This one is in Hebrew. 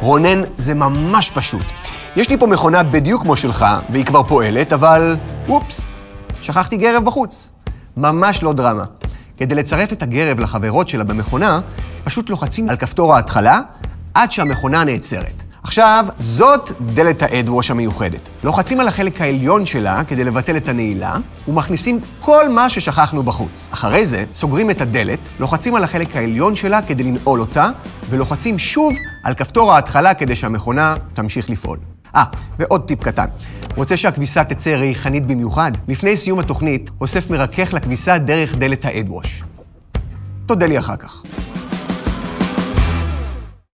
רונן, זה ממש פשוט. יש לי פה מכונה בדיוק כמו שלך, והיא כבר פועלת, אבל אופס, שכחתי גרב בחוץ. ממש לא דרמה. כדי לצרף את הגרב לחברות שלה במכונה, פשוט לוחצים על כפתור ההתחלה עד שהמכונה נעצרת. עכשיו, זאת דלת האדווש המיוחדת. לוחצים על החלק העליון שלה כדי לבטל את הנעילה, ומכניסים כל מה ששכחנו בחוץ. אחרי זה, סוגרים את הדלת, לוחצים על החלק העליון שלה כדי לנעול אותה, ולוחצים שוב על כפתור ההתחלה כדי שהמכונה תמשיך לפעול. אה, ועוד טיפ קטן. רוצה שהכביסה תצא ריחנית במיוחד? לפני סיום התוכנית, אוסף מרכך לכביסה דרך דלת האדווש. תודה לי אחר כך.